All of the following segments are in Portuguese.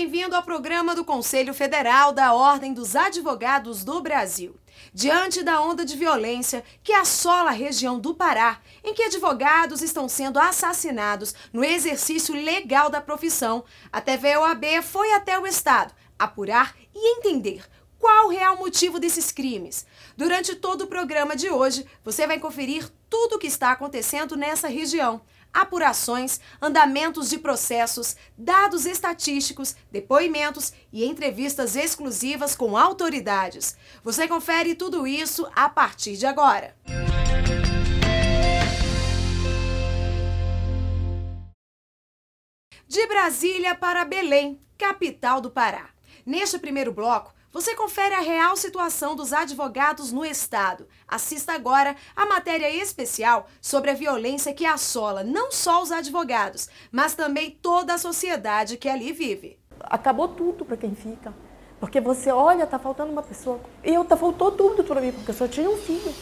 bem-vindo ao programa do Conselho Federal da Ordem dos Advogados do Brasil. Diante da onda de violência que assola a região do Pará, em que advogados estão sendo assassinados no exercício legal da profissão, a TV OAB foi até o Estado apurar e entender qual o real motivo desses crimes. Durante todo o programa de hoje, você vai conferir tudo o que está acontecendo nessa região apurações, andamentos de processos, dados estatísticos, depoimentos e entrevistas exclusivas com autoridades. Você confere tudo isso a partir de agora. De Brasília para Belém, capital do Pará. Neste primeiro bloco, você confere a real situação dos advogados no Estado. Assista agora a matéria especial sobre a violência que assola não só os advogados, mas também toda a sociedade que ali vive. Acabou tudo para quem fica. Porque você olha, tá faltando uma pessoa. Eu, tá faltou tudo para mim, porque eu só tinha um filho.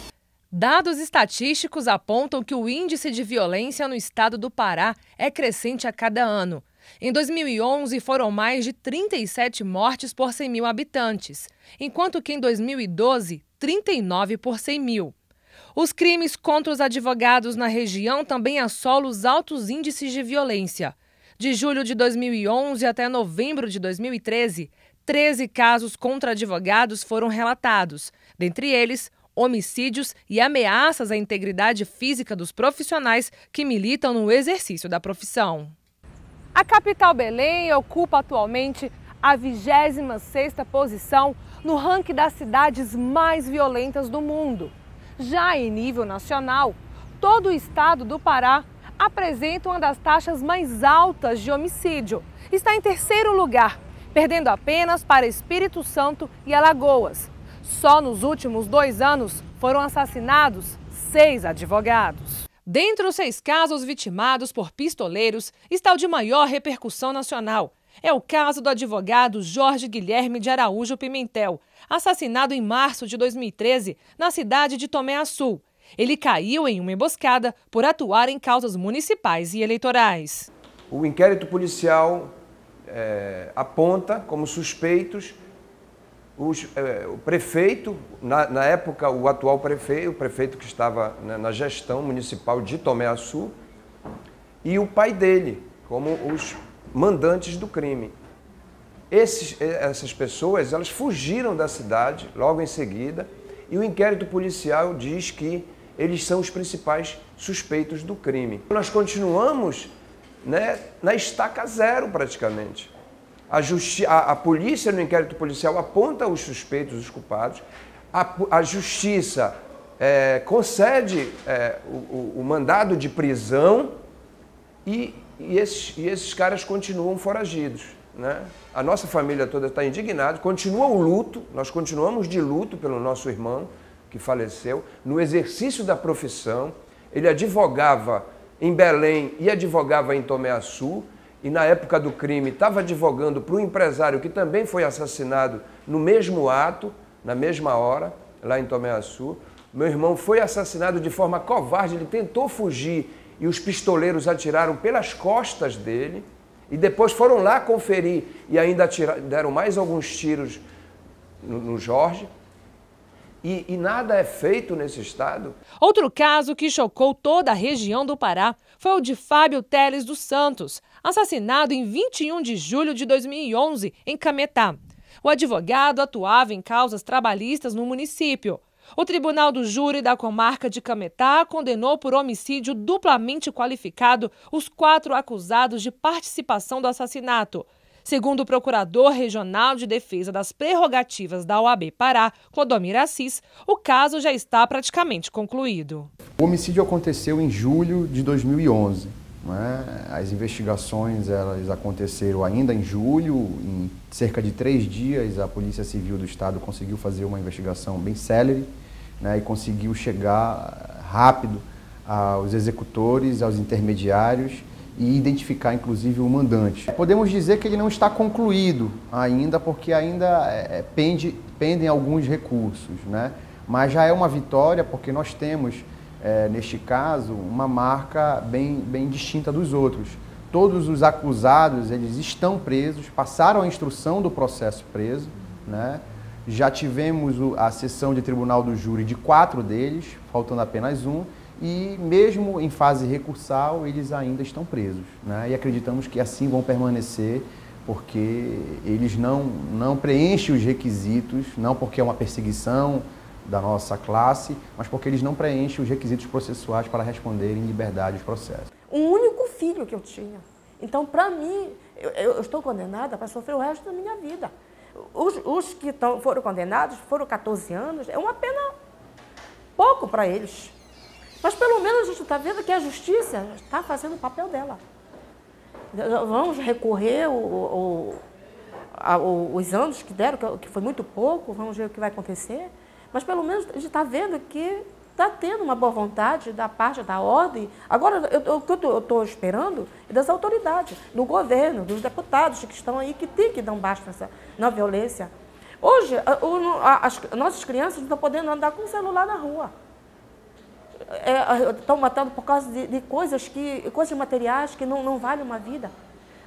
Dados estatísticos apontam que o índice de violência no estado do Pará é crescente a cada ano. Em 2011, foram mais de 37 mortes por 100 mil habitantes, enquanto que em 2012, 39 por 100 mil. Os crimes contra os advogados na região também assolam os altos índices de violência. De julho de 2011 até novembro de 2013, 13 casos contra advogados foram relatados, dentre eles homicídios e ameaças à integridade física dos profissionais que militam no exercício da profissão. A capital Belém ocupa atualmente a 26ª posição no ranking das cidades mais violentas do mundo. Já em nível nacional, todo o estado do Pará apresenta uma das taxas mais altas de homicídio. Está em terceiro lugar, perdendo apenas para Espírito Santo e Alagoas. Só nos últimos dois anos foram assassinados seis advogados. Dentre os seis casos vitimados por pistoleiros está o de maior repercussão nacional. É o caso do advogado Jorge Guilherme de Araújo Pimentel, assassinado em março de 2013 na cidade de Tomé Açu. Ele caiu em uma emboscada por atuar em causas municipais e eleitorais. O inquérito policial é, aponta como suspeitos os, é, o prefeito, na, na, época o atual prefeito, o prefeito que estava né, na gestão municipal de Tomé Açu, e o pai dele, como os mandantes do crime. Esses, essas pessoas, elas fugiram da cidade logo em seguida, e o inquérito policial diz que eles são os principais suspeitos do crime. Nós continuamos né, na estaca zero praticamente. A, justi a, a, polícia, no inquérito policial, aponta os suspeitos, os culpados. A, a justiça é, concede é, o, o, mandado de prisão e, e, esses, e esses caras continuam foragidos. Né? A nossa família toda está indignada, continua o luto, nós continuamos de luto pelo nosso irmão que faleceu, no exercício da profissão. Ele advogava em Belém e advogava em Tomé Açu e na época do crime estava advogando para o empresário que também foi assassinado no mesmo ato, na mesma hora, lá em Tomé Açu. Meu irmão foi assassinado de forma covarde, ele tentou fugir e os pistoleiros atiraram pelas costas dele e depois foram lá conferir e ainda atiraram, deram mais alguns tiros no, no Jorge. E, e, nada é feito nesse estado. Outro caso que chocou toda a região do Pará foi o de Fábio Teles dos Santos, assassinado em 21 de julho de 2011 em Cametá. O advogado atuava em causas trabalhistas no município. O Tribunal do Júri da Comarca de Cametá condenou por homicídio duplamente qualificado os quatro acusados de participação do assassinato. Segundo o Procurador Regional de Defesa das Prerrogativas da OAB Pará, Clodomir Assis, o caso já está praticamente concluído. O homicídio aconteceu em julho de 2011. É? As investigações elas aconteceram ainda em julho, em cerca de três dias a Polícia Civil do Estado conseguiu fazer uma investigação bem célere né? e conseguiu chegar rápido aos executores, aos intermediários e identificar inclusive o mandante. Podemos dizer que ele não está concluído ainda, porque ainda é, é, pende, pendem alguns recursos, né? mas já é uma vitória porque nós temos, é, neste caso, uma marca bem, bem distinta dos outros, todos os acusados eles estão presos, passaram a instrução do processo preso, né? Já tivemos a sessão de tribunal do júri de quatro deles, faltando apenas um, e mesmo em fase recursal eles ainda estão presos, né? E acreditamos que assim vão permanecer porque eles não não preenchem os requisitos, não porque é uma perseguição da nossa classe, mas porque eles não preenchem os requisitos processuais para responder em liberdade os processos. Um único filho que eu tinha. Então, para mim, eu, eu, estou condenada para sofrer o resto da minha vida. Os, os que tão, foram condenados foram 14 anos, é uma pena pouco para eles. Mas pelo menos a gente está vendo que a justiça está fazendo o papel dela. Vamos recorrer o, o, a, os anos que deram, que foi muito pouco, vamos ver o que vai acontecer. Mas pelo menos a gente está vendo que está tendo uma boa vontade da parte da ordem. Agora, o que eu estou esperando é das autoridades, do governo, dos deputados que estão aí, que tem que dar um basta nessa, na violência. Hoje, as nossas crianças não estão podendo andar com o celular na rua. É, estão matando por causa de, de, coisas que, coisas materiais que não, não valem uma vida.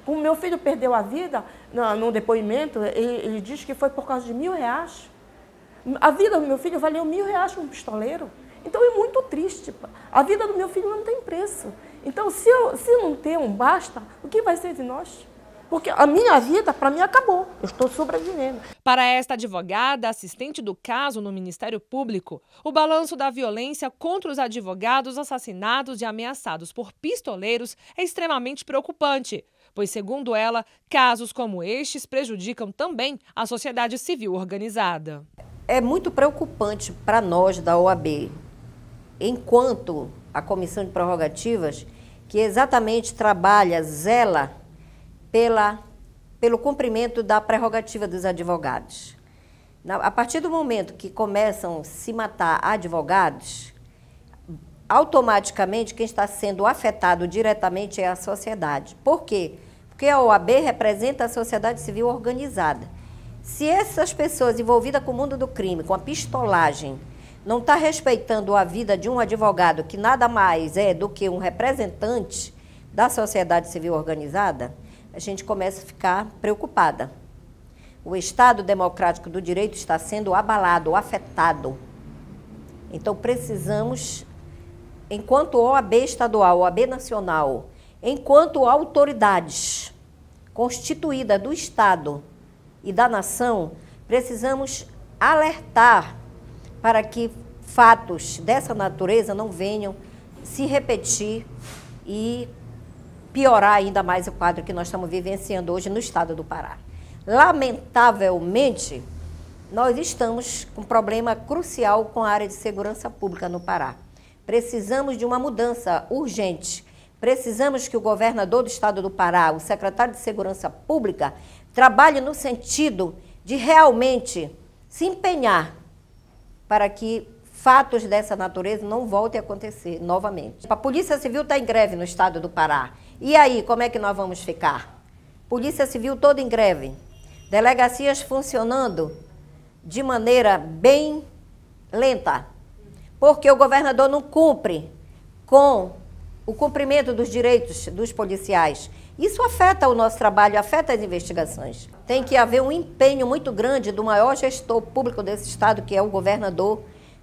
O meu filho perdeu a vida no, no depoimento, ele, ele diz que foi por causa de mil reais. A vida do meu filho valeu mil reais com um pistoleiro. Então é muito triste. A vida do meu filho não tem preço. Então, se, eu, se não ter um basta, o que vai ser de nós? Porque a minha vida, para mim, acabou. Eu estou sobrevivendo. Para esta advogada, assistente do caso no Ministério Público, o balanço da violência contra os advogados assassinados e ameaçados por pistoleiros é extremamente preocupante, pois, segundo ela, casos como estes prejudicam também a sociedade civil organizada. É muito preocupante para nós da OAB, enquanto a Comissão de Prerrogativas, que exatamente trabalha, zela pela, pelo cumprimento da prerrogativa dos advogados. A partir do momento que começam a se matar advogados, automaticamente quem está sendo afetado diretamente é a sociedade. Por quê? Porque a OAB representa a sociedade civil organizada. Se essas pessoas envolvidas com o mundo do crime, com a pistolagem, não está respeitando a vida de um advogado que nada mais é do que um representante da sociedade civil organizada, a gente começa a ficar preocupada. O Estado democrático do direito está sendo abalado, afetado. Então precisamos, enquanto OAB estadual, OAB nacional, enquanto autoridades constituídas do Estado e da nação, precisamos alertar para que fatos dessa natureza não venham se repetir e piorar ainda mais o quadro que nós estamos vivenciando hoje no estado do Pará. Lamentavelmente, nós estamos com um problema crucial com a área de segurança pública no Pará. Precisamos de uma mudança urgente. Precisamos que o governador do estado do Pará, o secretário de Segurança Pública, trabalhe no sentido de realmente se empenhar para que fatos dessa natureza não voltem a acontecer novamente. A Polícia Civil está em greve no estado do Pará. E aí, como é que nós vamos ficar? Polícia Civil toda em greve. Delegacias funcionando de maneira bem lenta. Porque o governador não cumpre com o cumprimento dos direitos dos policiais. Isso afeta o nosso trabalho, afeta as investigações. Tem que haver um empenho muito grande do maior gestor público desse estado, que é o governador,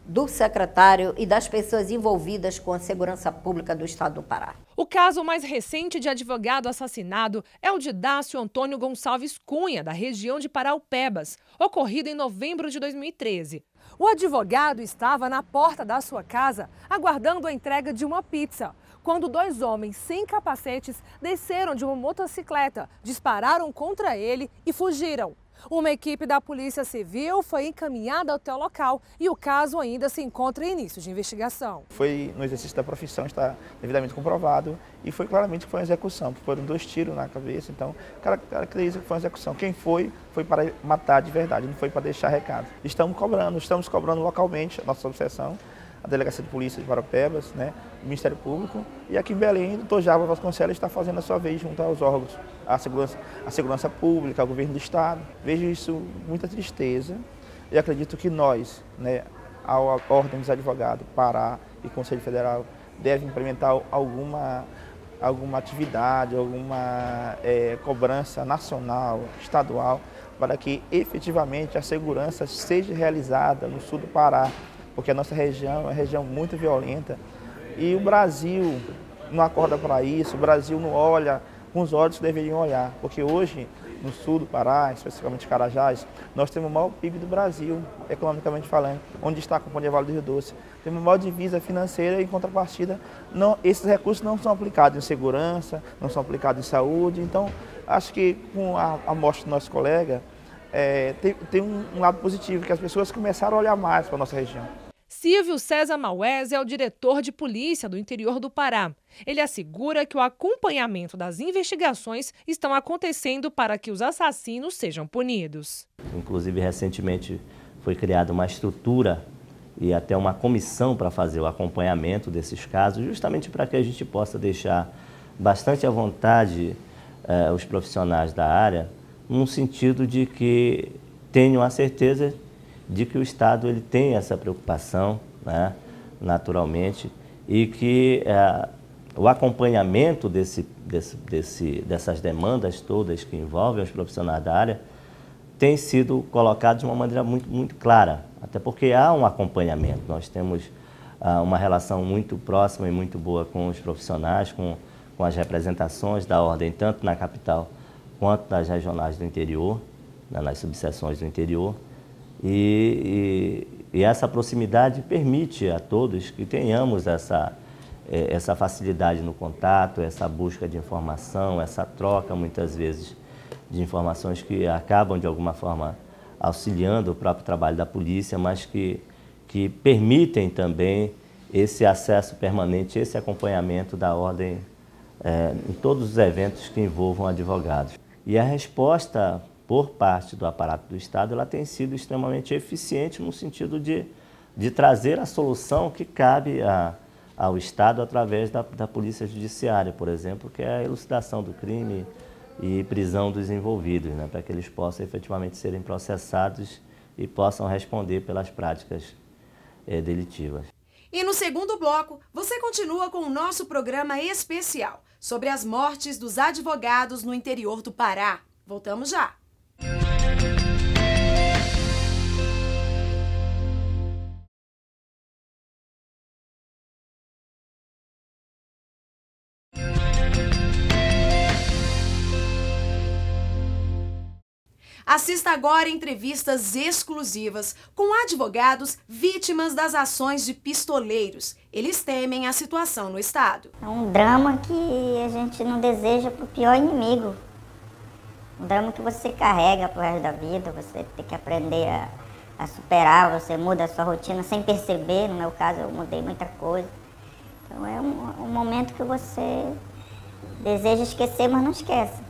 do secretário e das pessoas envolvidas com a segurança pública do estado do Pará. O caso mais recente de advogado assassinado é o de Dácio Antônio Gonçalves Cunha, da região de Paraupebas, ocorrido em novembro de 2013. O advogado estava na porta da sua casa aguardando a entrega de uma pizza, quando dois homens sem capacetes desceram de uma motocicleta, dispararam contra ele e fugiram. Uma equipe da Polícia Civil foi encaminhada até o local e o caso ainda se encontra em início de investigação. Foi no exercício da profissão, está devidamente comprovado e foi claramente que foi uma execução. Foram dois tiros na cabeça, então caracteriza que foi uma execução. Quem foi, foi para matar de verdade, não foi para deixar recado. Estamos cobrando, estamos cobrando localmente a nossa obsessão a Delegacia de Polícia de Parapebas, né, o Ministério Público, e aqui em Belém, o doutor Java Vasconcelos está fazendo a sua vez junto aos órgãos, a segurança, a segurança pública, ao governo do Estado. Vejo isso muita tristeza e acredito que nós, né, a Ordem dos Advogados, Pará e Conselho Federal, devem implementar alguma alguma atividade, alguma é, cobrança nacional, estadual, para que efetivamente a segurança seja realizada no sul do Pará, porque a nossa região é uma região muito violenta e o Brasil não acorda para isso, o Brasil não olha com os olhos que deveriam olhar, porque hoje no sul do Pará, especificamente Carajás, nós temos o maior PIB do Brasil, economicamente falando, onde está a Companhia Vale do Rio Doce. Temos a maior divisa financeira e, em contrapartida, não, esses recursos não são aplicados em segurança, não são aplicados em saúde. Então, acho que com a, morte do nosso colega, é, tem, tem um, um lado positivo, que as pessoas começaram a olhar mais para a nossa região. Silvio César Maués é o diretor de polícia do interior do Pará. Ele assegura que o acompanhamento das investigações estão acontecendo para que os assassinos sejam punidos. Inclusive, recentemente foi criada uma estrutura e até uma comissão para fazer o acompanhamento desses casos, justamente para que a gente possa deixar bastante à vontade eh, os profissionais da área, no sentido de que tenham a certeza de que o Estado ele tem essa preocupação, né, naturalmente, e que é, o acompanhamento desse, desse, desse, dessas demandas todas que envolvem os profissionais da área tem sido colocado de uma maneira muito, muito clara, até porque há um acompanhamento. Nós temos ah, uma relação muito próxima e muito boa com os profissionais, com, com as representações da ordem, tanto na capital quanto nas regionais do interior, né, nas subseções do interior. E, e, e, essa proximidade permite a todos que tenhamos essa, é, essa facilidade no contato, essa busca de informação, essa troca, muitas vezes, de informações que acabam, de alguma forma, auxiliando o próprio trabalho da polícia, mas que, que permitem também esse acesso permanente, esse acompanhamento da ordem é, em todos os eventos que envolvam advogados. E a resposta por parte do aparato do Estado, ela tem sido extremamente eficiente no sentido de, de trazer a solução que cabe a, ao Estado através da, da Polícia Judiciária, por exemplo, que é a elucidação do crime e prisão dos envolvidos, né, para que eles possam efetivamente serem processados e possam responder pelas práticas é, delitivas. E no segundo bloco, você continua com o nosso programa especial sobre as mortes dos advogados no interior do Pará. Voltamos já! Assista agora entrevistas exclusivas com advogados vítimas das ações de pistoleiros. Eles temem a situação no Estado. É um drama que a gente não deseja para o pior inimigo. Um drama que você carrega pro resto da vida, você tem que aprender a, a superar, você muda a sua rotina sem perceber. No meu caso, eu mudei muita coisa. Então é um, um momento que você deseja esquecer, mas não esquece.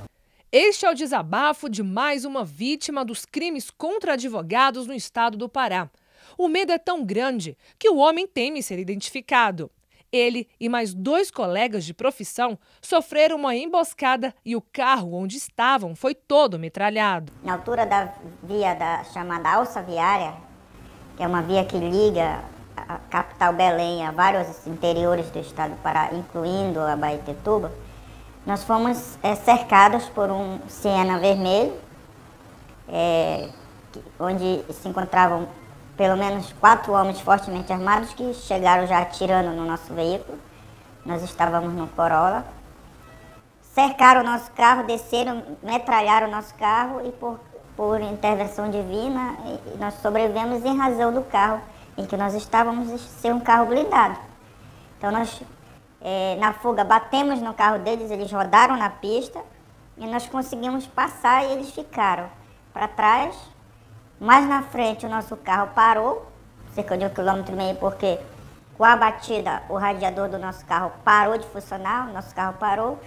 Este é o desabafo de mais uma vítima dos crimes contra advogados no estado do Pará. O medo é tão grande que o homem teme ser identificado. Ele e mais dois colegas de profissão sofreram uma emboscada e o carro onde estavam foi todo metralhado. Na altura da via da chamada alça viária, que é uma via que liga a capital Belém a vários interiores do estado do Pará, incluindo a Baetetuba, nós fomos é, cercados por um Siena vermelho, é, onde se encontravam pelo menos quatro homens fortemente armados que chegaram já atirando no nosso veículo. Nós estávamos no Corolla. Cercaram o nosso carro, desceram, metralharam o nosso carro e por, por intervenção divina nós sobrevivemos em razão do carro em que nós estávamos ser um carro blindado. Então nós é, na fuga, batemos no carro deles, eles rodaram na pista e nós conseguimos passar e eles ficaram para trás. Mais na frente, o nosso carro parou, cerca de um quilômetro e meio, porque com a batida, o radiador do nosso carro parou de funcionar, o nosso carro parou.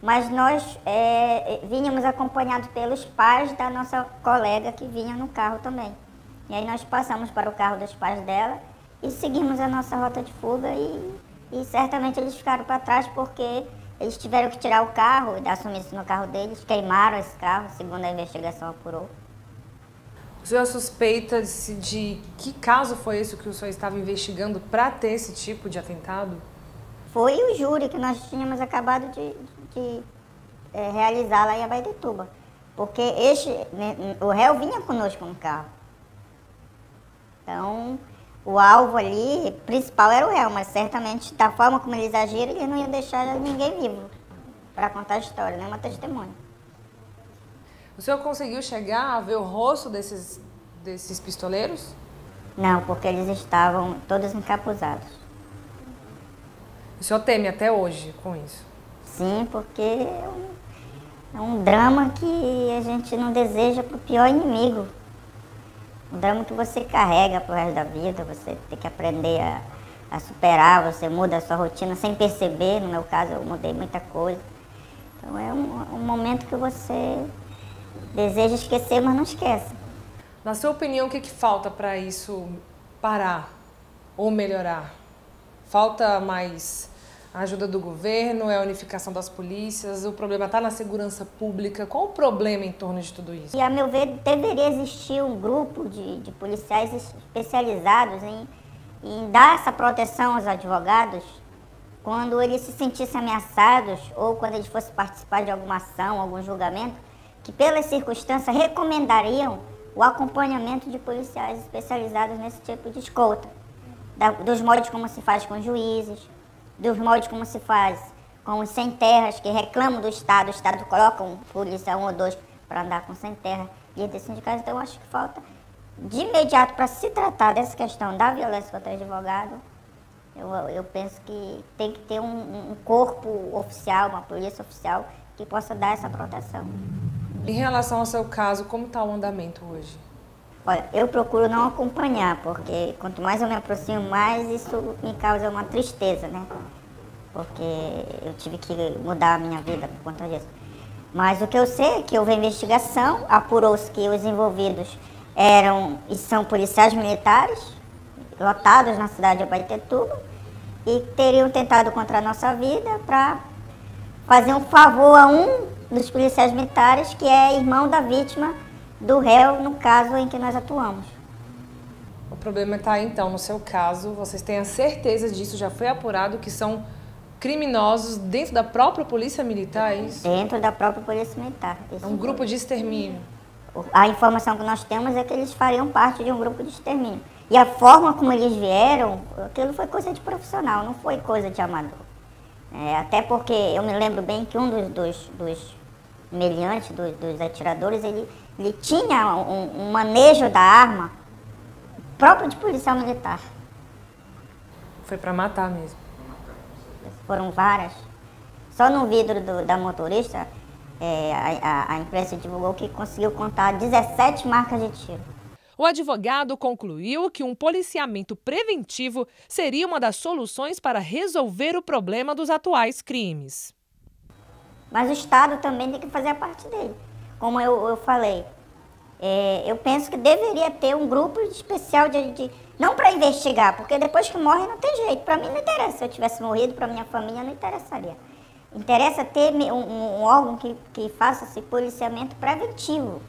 Mas nós é, vínhamos acompanhados pelos pais da nossa colega que vinha no carro também. E aí nós passamos para o carro dos pais dela e seguimos a nossa rota de fuga e e certamente eles ficaram para trás porque eles tiveram que tirar o carro e dar sumiço no carro deles, queimaram esse carro, segundo a investigação apurou. O senhor suspeita de, de que caso foi esse que o senhor estava investigando para ter esse tipo de atentado? foi o júri que nós tínhamos acabado de, de é, realizar lá em Abaetetuba. Porque este, né, o réu vinha conosco no carro. Então, o alvo ali principal era o réu, mas certamente, da forma como eles agiram, eles não iam deixar ninguém vivo para contar a história, nenhuma testemunha. O senhor conseguiu chegar a ver o rosto desses, desses pistoleiros? Não, porque eles estavam todos encapuzados. O senhor teme até hoje com isso? Sim, porque é um, é um drama que a gente não deseja para o pior inimigo. Um drama que você carrega pro resto da vida, você tem que aprender a, a superar, você muda a sua rotina sem perceber. No meu caso, eu mudei muita coisa. Então é um, um momento que você deseja esquecer, mas não esquece. Na sua opinião, o que, que falta para isso parar ou melhorar? Falta mais a ajuda do governo, é a unificação das polícias, o problema está na segurança pública. Qual o problema em torno de tudo isso? E, a meu ver, deveria existir um grupo de, de policiais especializados em, em dar essa proteção aos advogados quando eles se sentissem ameaçados ou quando eles fossem participar de alguma ação, algum julgamento, que pelas circunstâncias recomendariam o acompanhamento de policiais especializados nesse tipo de escolta, da, dos modos como se faz com juízes, dos modos como se faz com os sem terras que reclamam do Estado, o Estado coloca um polícia, um ou dois, para andar com sem terra, líder sindicato. Então, eu acho que falta, de imediato, para se tratar dessa questão da violência contra advogado, eu, eu penso que tem que ter um, um corpo oficial, uma polícia oficial, que possa dar essa proteção. Em relação ao seu caso, como está o andamento hoje? Olha, eu procuro não acompanhar, porque quanto mais eu me aproximo, mais isso me causa uma tristeza, né? Porque eu tive que mudar a minha vida por conta disso. Mas o que eu sei é que houve investigação, apurou-se que os envolvidos eram e são policiais militares, lotados na cidade de Abaetetuba, e teriam tentado contra a nossa vida para fazer um favor a um dos policiais militares, que é irmão da vítima do réu no caso em que nós atuamos. O problema está então, no seu caso, vocês têm a certeza disso, já foi apurado que são criminosos dentro da própria polícia militar, é isso? Dentro da própria polícia militar. É um grupo de extermínio. A informação que nós temos é que eles fariam parte de um grupo de extermínio. E a forma como eles vieram, aquilo foi coisa de profissional, não foi coisa de amador. É, até porque eu me lembro bem que um dos, dos, dos meliantes, dos, dos atiradores, ele ele tinha um, um manejo da arma próprio de policial militar. Foi para matar mesmo. Foram várias. Só no vidro do, da motorista, é, a, a, imprensa divulgou que conseguiu contar 17 marcas de tiro. O advogado concluiu que um policiamento preventivo seria uma das soluções para resolver o problema dos atuais crimes. Mas o Estado também tem que fazer a parte dele como eu, eu falei, é, eu penso que deveria ter um grupo especial de, de não para investigar, porque depois que morre não tem jeito. Para mim não interessa. Se eu tivesse morrido, para minha família não interessaria. Interessa ter um, um órgão que, que faça esse policiamento preventivo.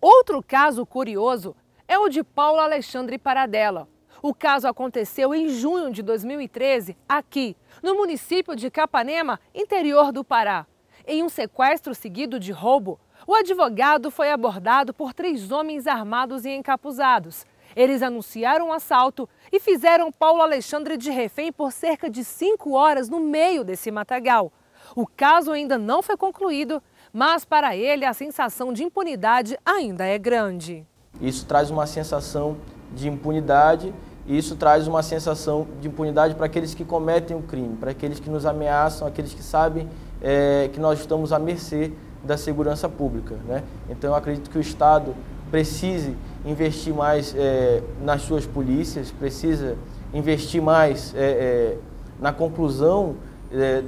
Outro caso curioso é o de Paulo Alexandre Paradela. O caso aconteceu em junho de 2013, aqui, no município de Capanema, interior do Pará. Em um sequestro seguido de roubo, o advogado foi abordado por três homens armados e encapuzados. Eles anunciaram um assalto e fizeram Paulo Alexandre de refém por cerca de cinco horas no meio desse matagal. O caso ainda não foi concluído, mas para ele a sensação de impunidade ainda é grande. Isso traz uma sensação de impunidade isso traz uma sensação de impunidade para aqueles que cometem o crime, para aqueles que nos ameaçam, aqueles que sabem é, que nós estamos à mercê da segurança pública. Né? Então eu acredito que o Estado precise investir mais é, nas suas polícias, precisa investir mais é, é, na conclusão é,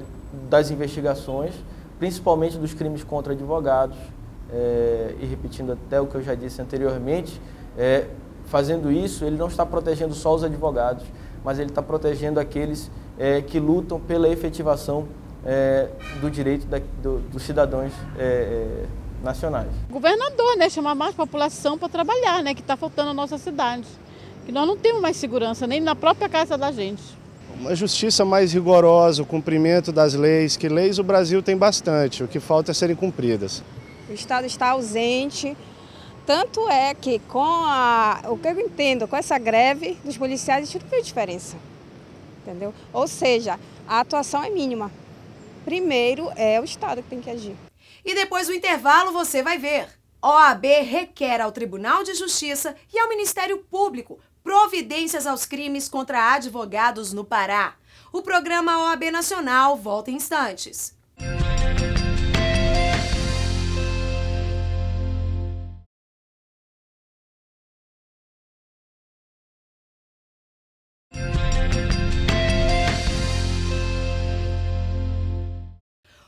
das investigações, principalmente dos crimes contra advogados, é, e repetindo até o que eu já disse anteriormente, é, fazendo isso, ele não está protegendo só os advogados, mas ele está protegendo aqueles que lutam pela efetivação é, do direito da, do, dos cidadãos é, é, nacionais. O governador, né, chamar mais população para trabalhar, né, que está faltando na nossa cidade. Que nós não temos mais segurança, nem na própria casa da gente. uma justiça mais rigorosa, o cumprimento das leis, que leis o Brasil tem bastante, o que falta é serem cumpridas. O Estado está ausente, tanto é que com a, o que eu entendo, com essa greve dos policiais, a gente não viu diferença, entendeu? Ou seja, a atuação é mínima. Primeiro é o Estado que tem que agir. E depois do intervalo você vai ver. OAB requer ao Tribunal de Justiça e ao Ministério Público providências aos crimes contra advogados no Pará. O programa OAB Nacional volta em instantes.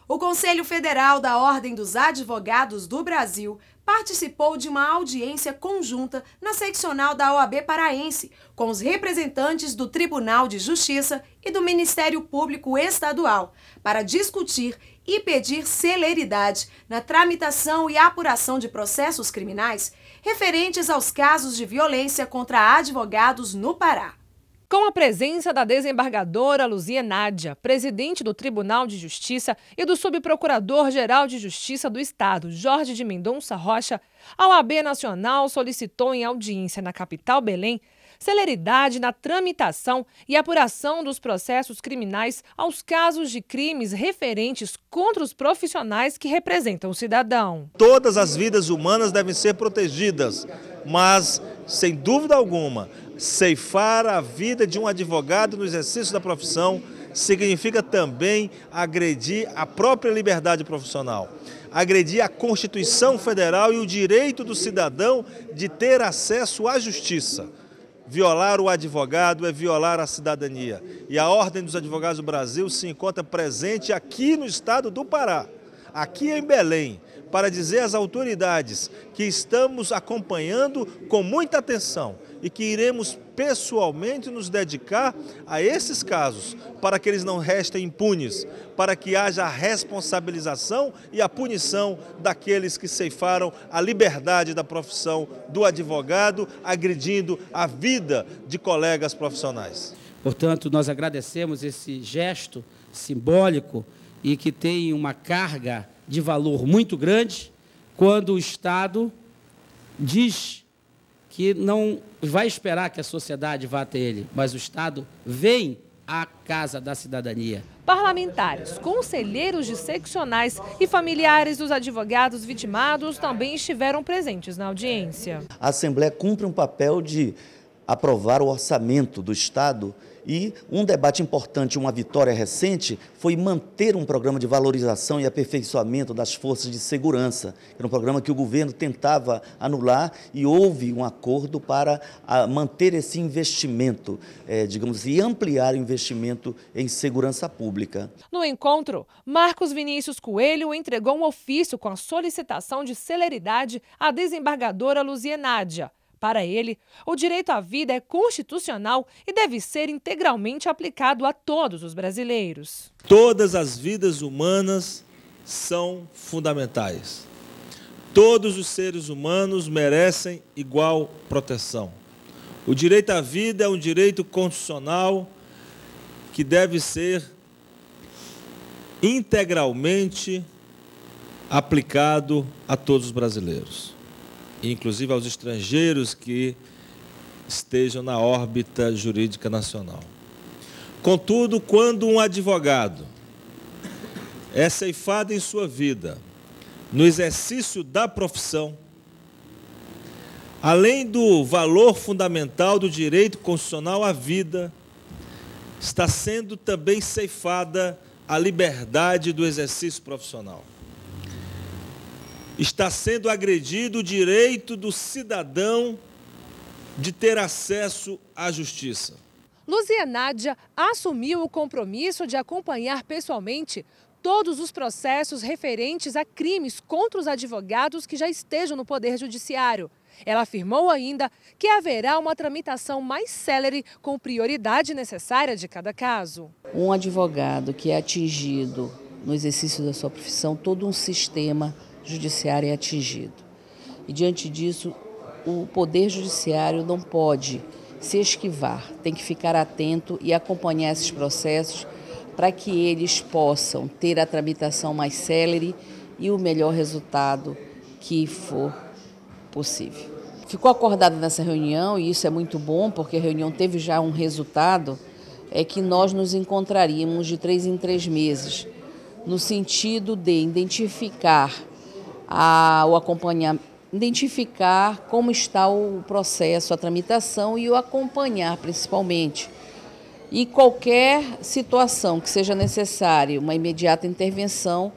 O Conselho Federal da Ordem dos Advogados do Brasil participou de uma audiência conjunta na seccional da OAB paraense, com os representantes do Tribunal de Justiça e do Ministério Público Estadual, para discutir e pedir celeridade na tramitação e apuração de processos criminais referentes aos casos de violência contra advogados no Pará. Com a presença da desembargadora Luzia Nádia, presidente do Tribunal de Justiça, e do subprocurador-geral de Justiça do Estado, Jorge de Mendonça Rocha, a OAB Nacional solicitou em audiência na capital Belém celeridade na tramitação e apuração dos processos criminais aos casos de crimes referentes contra os profissionais que representam o cidadão. Todas as vidas humanas devem ser protegidas, mas, sem dúvida alguma, ceifar a vida de um advogado no exercício da profissão significa também agredir a própria liberdade profissional, agredir a Constituição Federal e o direito do cidadão de ter acesso à justiça. Violar o advogado é violar a cidadania. E a Ordem dos Advogados do Brasil se encontra presente aqui no estado do Pará, aqui em Belém, para dizer às autoridades que estamos acompanhando com muita atenção e que iremos pessoalmente nos dedicar a esses casos, para que eles não restem impunes, para que haja a responsabilização e a punição daqueles que ceifaram a liberdade da profissão do advogado, agredindo a vida de colegas profissionais. Portanto, nós agradecemos esse gesto simbólico e que tem uma carga de valor muito grande quando o Estado diz que não vai esperar que a sociedade vá até ele, mas o Estado vem à Casa da Cidadania. Parlamentares, conselheiros de seccionais e familiares dos advogados vitimados também estiveram presentes na audiência. A Assembleia cumpre um papel de aprovar o orçamento do Estado e um debate importante, uma vitória recente, foi manter um programa de valorização e aperfeiçoamento das forças de segurança. Era um programa que o governo tentava anular e houve um acordo para ah, manter esse investimento, é, digamos, e ampliar o investimento em segurança pública. No encontro, Marcos Vinícius Coelho entregou um ofício com a solicitação de celeridade à desembargadora Luzia Nádia para ele, o direito à vida é constitucional e deve ser integralmente aplicado a todos os brasileiros. Todas as vidas humanas são fundamentais. Todos os seres humanos merecem igual proteção. O direito à vida é um direito constitucional que deve ser integralmente aplicado a todos os brasileiros inclusive aos estrangeiros que estejam na órbita jurídica nacional. Contudo, quando um advogado é ceifado em sua vida, no exercício da profissão, além do valor fundamental do direito constitucional à vida, está sendo também ceifada a liberdade do exercício profissional está sendo agredido o direito do cidadão de ter acesso à justiça. Luzia Nádia assumiu o compromisso de acompanhar pessoalmente todos os processos referentes a crimes contra os advogados que já estejam no Poder Judiciário. Ela afirmou ainda que haverá uma tramitação mais célere com prioridade necessária de cada caso. Um advogado que é atingido no exercício da sua profissão, todo um sistema judiciário é atingido. E diante disso, o poder judiciário não pode se esquivar, tem que ficar atento e acompanhar esses processos para que eles possam ter a tramitação mais célere e o melhor resultado que for possível. Ficou acordado nessa reunião, e isso é muito bom, porque a reunião teve já um resultado, é que nós nos encontraríamos de três em três meses, no sentido de identificar a, o acompanhamento, identificar como está o processo, a tramitação e o acompanhar principalmente. E qualquer situação que seja necessária, uma imediata intervenção,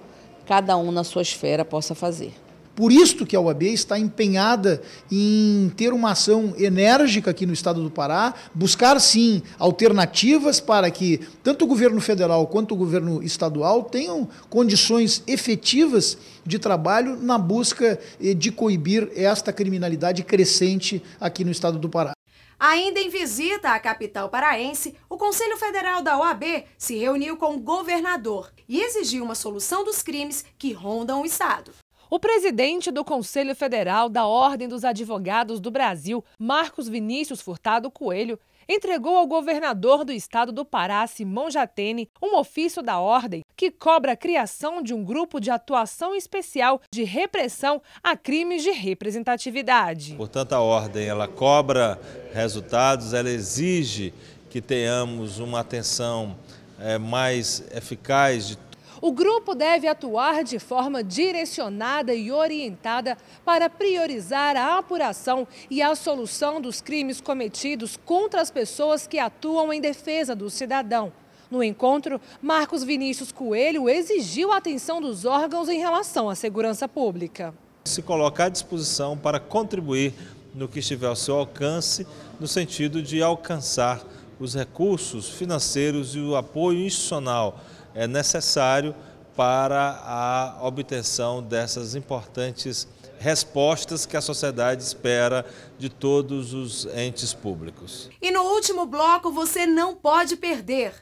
cada um na sua esfera possa fazer. Por isto que a OAB está empenhada em ter uma ação enérgica aqui no estado do Pará, buscar sim alternativas para que tanto o governo federal quanto o governo estadual tenham condições efetivas de trabalho na busca eh, de coibir esta criminalidade crescente aqui no estado do Pará. Ainda em visita à capital paraense, o Conselho Federal da OAB se reuniu com o governador e exigiu uma solução dos crimes que rondam o estado. O presidente do Conselho Federal da Ordem dos Advogados do Brasil, Marcos Vinícius Furtado Coelho, entregou ao governador do estado do Pará, Simão Jatene, um ofício da ordem que cobra a criação de um grupo de atuação especial de repressão a crimes de representatividade. Portanto, a ordem ela cobra resultados, ela exige que tenhamos uma atenção é, mais eficaz de o grupo deve atuar de forma direcionada e orientada para priorizar a apuração e a solução dos crimes cometidos contra as pessoas que atuam em defesa do cidadão. No encontro, Marcos Vinícius Coelho exigiu a atenção dos órgãos em relação à segurança pública. Se colocar à disposição para contribuir no que estiver ao seu alcance, no sentido de alcançar os recursos financeiros e o apoio institucional é necessário para a obtenção dessas importantes respostas que a sociedade espera de todos os entes públicos. E no último bloco você não pode perder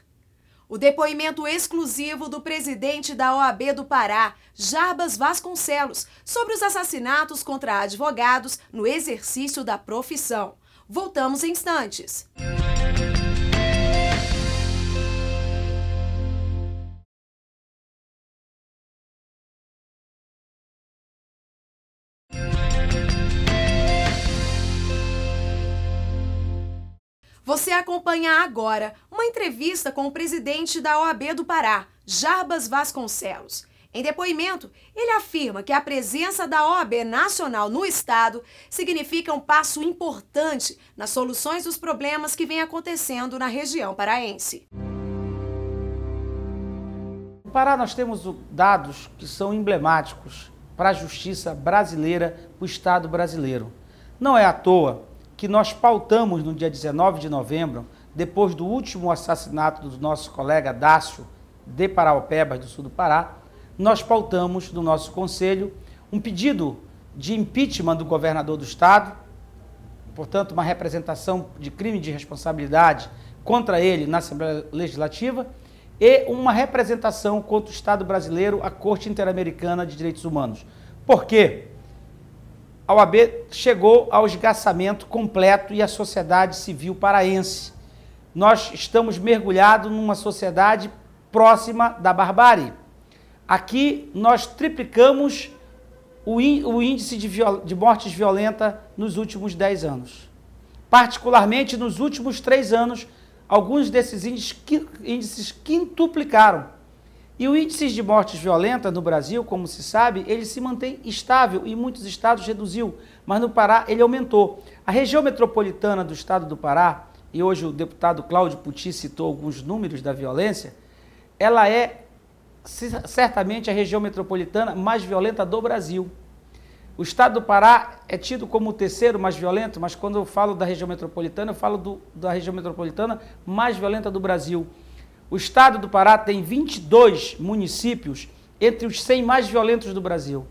o depoimento exclusivo do presidente da OAB do Pará, Jarbas Vasconcelos, sobre os assassinatos contra advogados no exercício da profissão. Voltamos em instantes. Você acompanha agora uma entrevista com o presidente da OAB do Pará, Jarbas Vasconcelos. Em depoimento, ele afirma que a presença da OAB nacional no estado significa um passo importante nas soluções dos problemas que vêm acontecendo na região paraense. No Pará nós temos dados que são emblemáticos para a justiça brasileira, para o Estado brasileiro. Não é à toa que nós pautamos no dia 19 de novembro, depois do último assassinato do nosso colega Dácio de Paraupebas, do sul do Pará, nós pautamos no nosso conselho um pedido de impeachment do governador do estado, portanto, uma representação de crime de responsabilidade contra ele na Assembleia Legislativa e uma representação contra o Estado brasileiro à Corte Interamericana de Direitos Humanos. Por quê? A OAB chegou ao esgaçamento completo e a sociedade civil paraense. Nós estamos mergulhados numa sociedade próxima da barbárie. Aqui nós triplicamos o, índice de, de mortes violentas nos últimos 10 anos. Particularmente nos últimos três anos, alguns desses índices quintuplicaram. E o índice de mortes violentas no Brasil, como se sabe, ele se mantém estável e em muitos estados reduziu, mas no Pará ele aumentou. A região metropolitana do estado do Pará, e hoje o deputado Cláudio Puti citou alguns números da violência, ela é certamente a região metropolitana mais violenta do Brasil. O estado do Pará é tido como o terceiro mais violento, mas quando eu falo da região metropolitana, eu falo do, da região metropolitana mais violenta do Brasil. O estado do Pará tem 22 municípios entre os 100 mais violentos do Brasil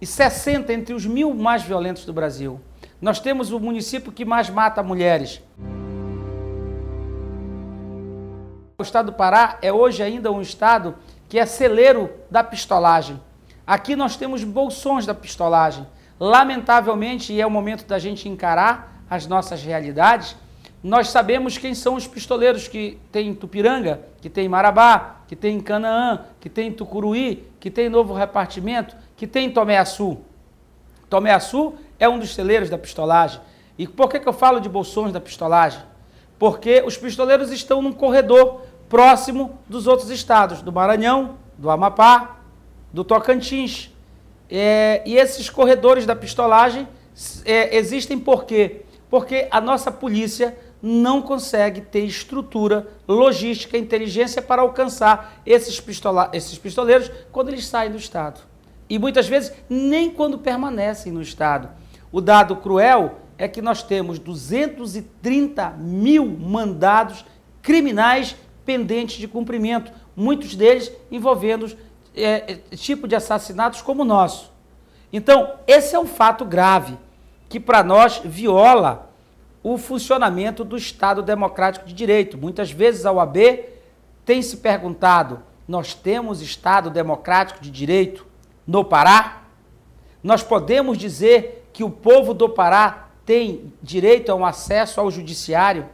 e 60 entre os mil mais violentos do Brasil. Nós temos o município que mais mata mulheres. O estado do Pará é hoje ainda um estado que é celeiro da pistolagem. Aqui nós temos bolsões da pistolagem. Lamentavelmente, e é o momento da gente encarar as nossas realidades, nós sabemos quem são os pistoleiros que tem em Tupiranga, que tem em Marabá, que tem em Canaã, que tem em Tucuruí, que tem em Novo Repartimento, que tem em Tomé Açu. Tomé Açu é um dos celeiros da pistolagem. E por que, que eu falo de bolsões da pistolagem? Porque os pistoleiros estão num corredor próximo dos outros estados, do Maranhão, do Amapá, do Tocantins. É, e esses corredores da pistolagem é, existem por quê? Porque a nossa polícia não consegue ter estrutura, logística, inteligência para alcançar esses, pistola, esses pistoleiros quando eles saem do Estado. E muitas vezes nem quando permanecem no Estado. O dado cruel é que nós temos 230 mil mandados criminais pendentes de cumprimento, muitos deles envolvendo é, é tipo de assassinatos como o nosso. Então, esse é um fato grave que para nós viola o funcionamento do Estado Democrático de Direito. Muitas vezes a OAB tem se perguntado: nós temos Estado Democrático de Direito no Pará? Nós podemos dizer que o povo do Pará tem direito a um acesso ao judiciário,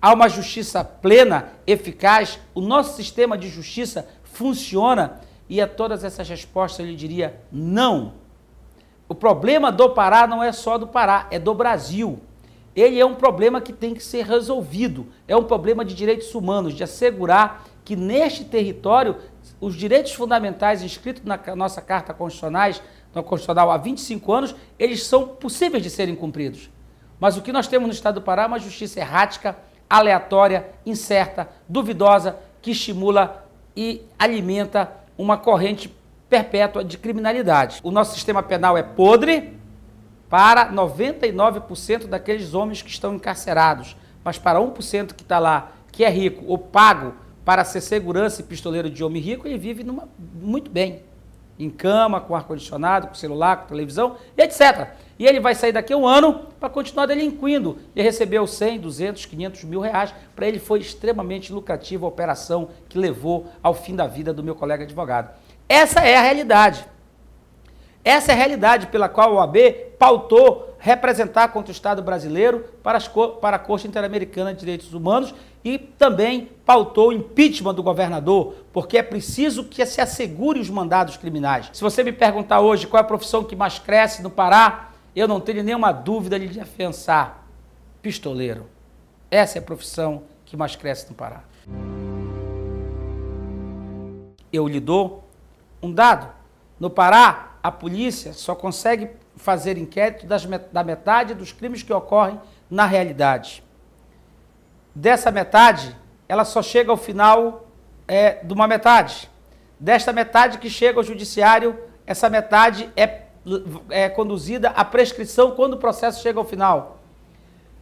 a uma justiça plena, eficaz? O nosso sistema de justiça funciona? E a todas essas respostas eu lhe diria: não. O problema do Pará não é só do Pará, é do Brasil ele é um problema que tem que ser resolvido. É um problema de direitos humanos, de assegurar que neste território os direitos fundamentais inscritos na nossa Carta Constitucional, na Constitucional há 25 anos, eles são possíveis de serem cumpridos. Mas o que nós temos no Estado do Pará é uma justiça errática, aleatória, incerta, duvidosa, que estimula e alimenta uma corrente perpétua de criminalidade. O nosso sistema penal é podre, para 99% daqueles homens que estão encarcerados, mas para 1% que está lá, que é rico ou pago para ser segurança e pistoleiro de homem rico, ele vive numa, muito bem. Em cama, com ar-condicionado, com celular, com televisão, etc. E ele vai sair daqui a um ano para continuar delinquindo. Ele recebeu 100, 200, 500 mil reais. Para ele foi extremamente lucrativa a operação que levou ao fim da vida do meu colega advogado. Essa é a realidade. Essa é a realidade pela qual a OAB pautou representar contra o Estado brasileiro para, para a Corte Interamericana de Direitos Humanos e também pautou o impeachment do governador, porque é preciso que se assegure os mandados criminais. Se você me perguntar hoje qual é a profissão que mais cresce no Pará, eu não tenho nenhuma dúvida de defensar. Pistoleiro. Essa é a profissão que mais cresce no Pará. Eu lhe dou um dado. No Pará, a polícia só consegue fazer inquérito das, da metade dos crimes que ocorrem na realidade. Dessa metade, ela só chega ao final é, de uma metade. Desta metade que chega ao judiciário, essa metade é, é conduzida à prescrição quando o processo chega ao final.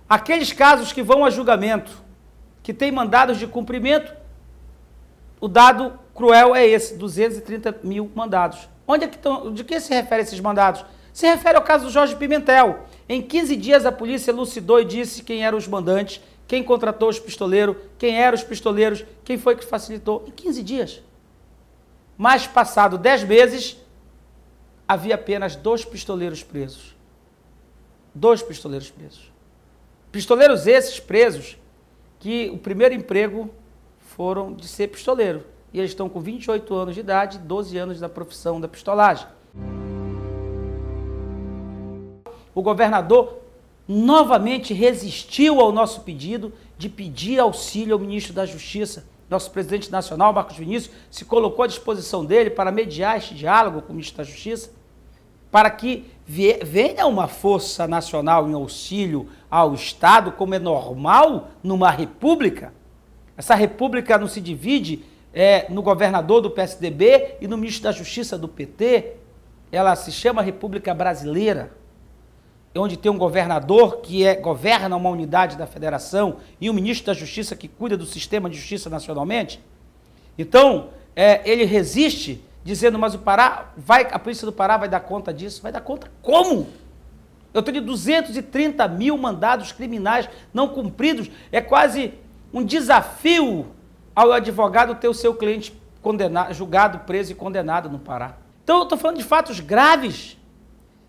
Aqueles casos que vão a julgamento, que têm mandados de cumprimento, o dado cruel é esse, 230 mil mandados. Onde é que de que se refere esses mandados? Se refere ao caso do Jorge Pimentel. Em 15 dias a polícia elucidou e disse quem eram os mandantes, quem contratou os pistoleiros, quem eram os pistoleiros, quem foi que facilitou. Em 15 dias. Mas passado 10 meses, havia apenas dois pistoleiros presos. Dois pistoleiros presos. Pistoleiros esses presos que o primeiro emprego foram de ser pistoleiro e eles estão com 28 anos de idade, 12 anos da profissão da pistolagem. O governador novamente resistiu ao nosso pedido de pedir auxílio ao ministro da Justiça. Nosso presidente nacional, Marcos Vinícius, se colocou à disposição dele para mediar este diálogo com o ministro da Justiça, para que venha uma força nacional em auxílio ao Estado, como é normal numa república. Essa república não se divide é, no governador do PSDB e no ministro da Justiça do PT. Ela se chama República Brasileira, onde tem um governador que é, governa uma unidade da federação e um ministro da Justiça que cuida do sistema de justiça nacionalmente. Então, é, ele resiste, dizendo, mas o Pará, vai, a polícia do Pará vai dar conta disso? Vai dar conta como? Eu tenho 230 mil mandados criminais não cumpridos. É quase um desafio ao advogado ter o seu cliente condenado, julgado, preso e condenado no Pará. Então eu estou falando de fatos graves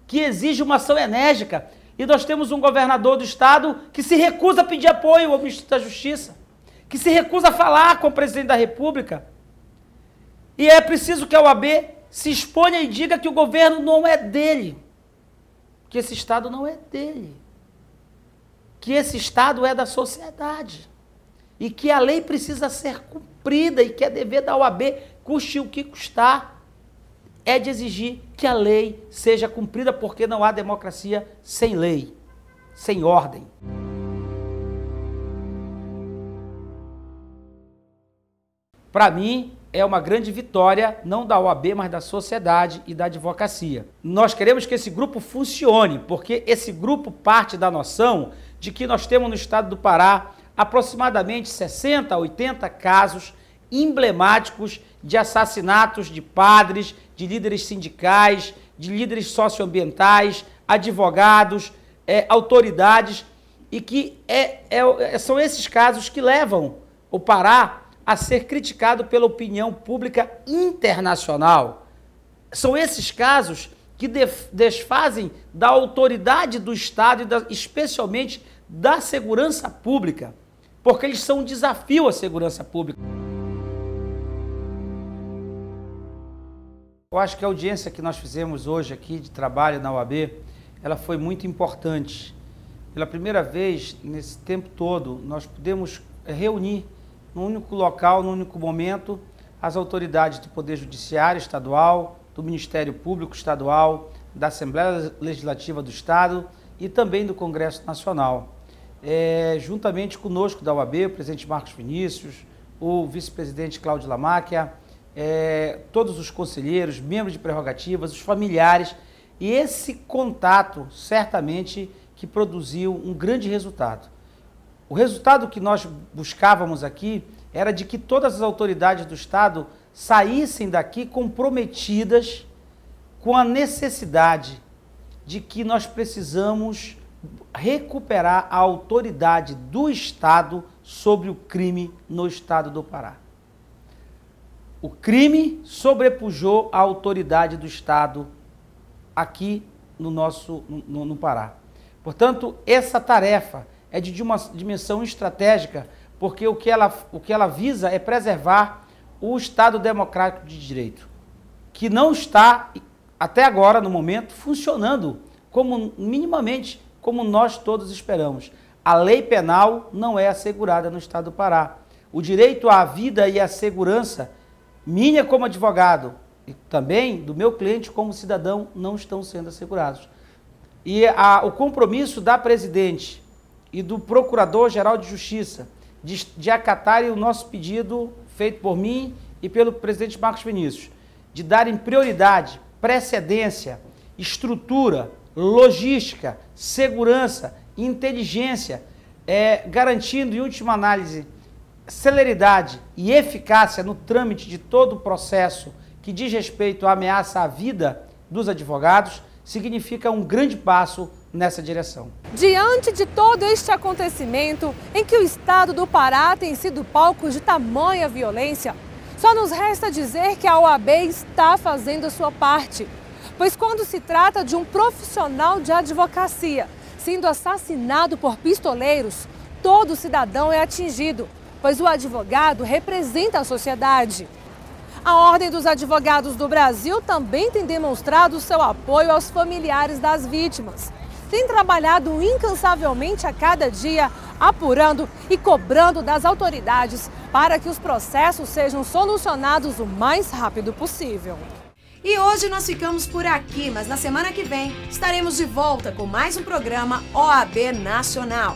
que exigem uma ação enérgica. E nós temos um governador do estado que se recusa a pedir apoio ao ministro da Justiça, que se recusa a falar com o presidente da República. E é preciso que a OAB se exponha e diga que o governo não é dele, que esse estado não é dele, que esse estado é da sociedade e que a lei precisa ser cumprida e que é dever da OAB, custe o que custar, é de exigir que a lei seja cumprida, porque não há democracia sem lei, sem ordem. Para mim, é uma grande vitória, não da OAB, mas da sociedade e da advocacia. Nós queremos que esse grupo funcione, porque esse grupo parte da noção de que nós temos no estado do Pará aproximadamente 60 a 80 casos emblemáticos de assassinatos de padres, de líderes sindicais, de líderes socioambientais, advogados, é, autoridades, e que é, é, são esses casos que levam o Pará a ser criticado pela opinião pública internacional. São esses casos que desfazem da autoridade do Estado e da, especialmente da segurança pública, porque eles são um desafio à segurança pública. Eu acho que a audiência que nós fizemos hoje aqui de trabalho na UAB, ela foi muito importante. Pela primeira vez, nesse tempo todo, nós pudemos reunir num único local, num único momento, as autoridades do Poder Judiciário Estadual, do Ministério Público Estadual, da Assembleia Legislativa do Estado e também do Congresso Nacional. É, juntamente conosco da UAB, o presidente Marcos Vinícius, o vice-presidente Cláudio Lamáquia, é, todos os conselheiros, membros de prerrogativas, os familiares, e esse contato certamente que produziu um grande resultado. O resultado que nós buscávamos aqui era de que todas as autoridades do Estado saíssem daqui comprometidas com a necessidade de que nós precisamos recuperar a autoridade do Estado sobre o crime no Estado do Pará. O crime sobrepujou a autoridade do Estado aqui no nosso no, no Pará. Portanto, essa tarefa é de uma dimensão estratégica, porque o que ela, o que ela visa é preservar o Estado democrático de direito, que não está, até agora, no momento, funcionando como minimamente como nós todos esperamos. A lei penal não é assegurada no Estado do Pará. O direito à vida e à segurança minha como advogado e também do meu cliente como cidadão não estão sendo assegurados. E a, o compromisso da presidente e do Procurador-Geral de Justiça de, de acatarem o nosso pedido feito por mim e pelo presidente Marcos Vinícius, de darem prioridade, precedência, estrutura, logística, segurança, inteligência, é, garantindo, em última análise, celeridade e eficácia no trâmite de todo o processo que diz respeito à ameaça à vida dos advogados significa um grande passo nessa direção. Diante de todo este acontecimento, em que o estado do Pará tem sido palco de tamanha violência, só nos resta dizer que a OAB está fazendo a sua parte. Pois quando se trata de um profissional de advocacia sendo assassinado por pistoleiros, todo cidadão é atingido pois o advogado representa a sociedade. A Ordem dos Advogados do Brasil também tem demonstrado seu apoio aos familiares das vítimas. Tem trabalhado incansavelmente a cada dia, apurando e cobrando das autoridades para que os processos sejam solucionados o mais rápido possível. E hoje nós ficamos por aqui, mas na semana que vem estaremos de volta com mais um programa OAB Nacional.